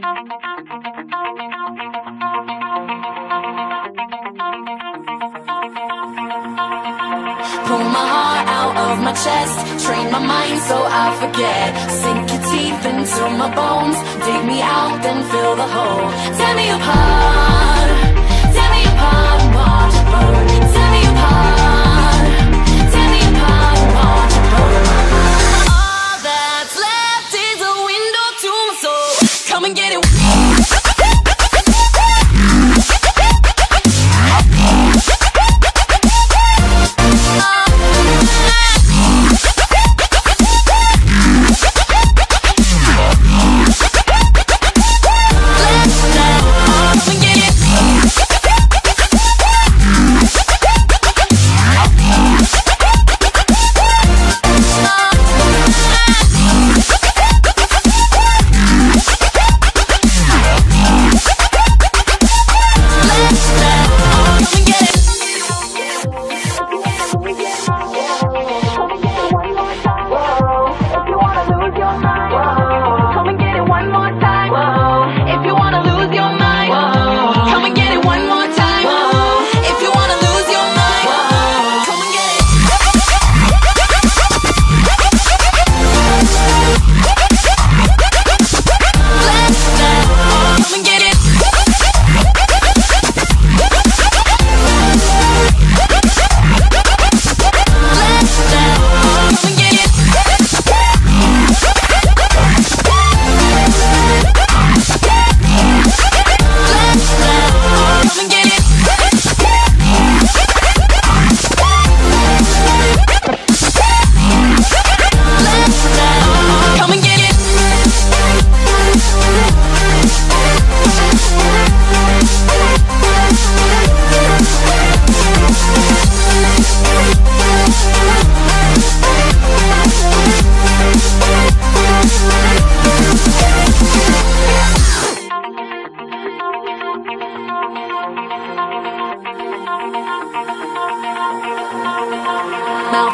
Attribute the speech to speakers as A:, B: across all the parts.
A: Pull my heart out of my chest, train my mind so I forget. Sink your teeth into my bones, dig me out, then fill the hole. Tear me apart, tear me apart and watch it burn. Tear me apart,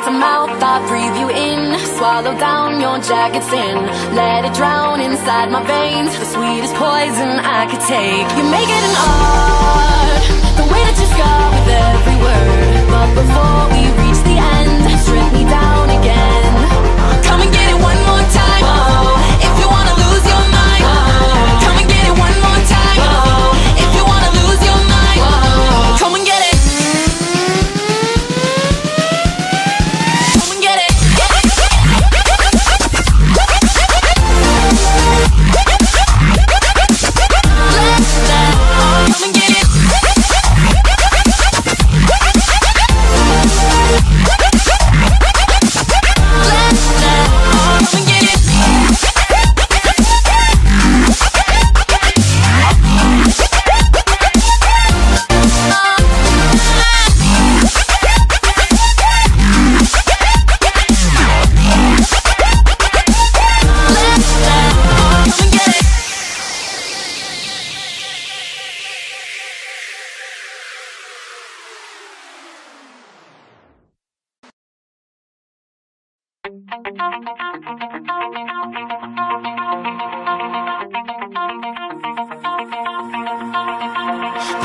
A: to mouth, I breathe you in. Swallow down your jagged sin. Let it drown inside my veins. The sweetest poison I could take. You make it an art. The way that you scar with every word. But before we reach the end, strip me down again.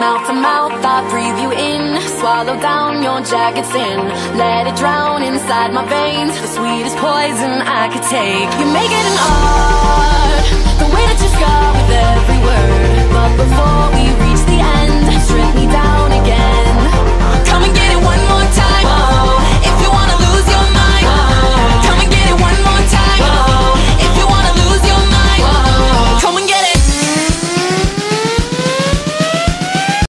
A: Mouth to mouth, I breathe you in. Swallow down your jagged sin. Let it drown inside my veins. The sweetest poison I could take. You make it an art. The way that you scar with every word.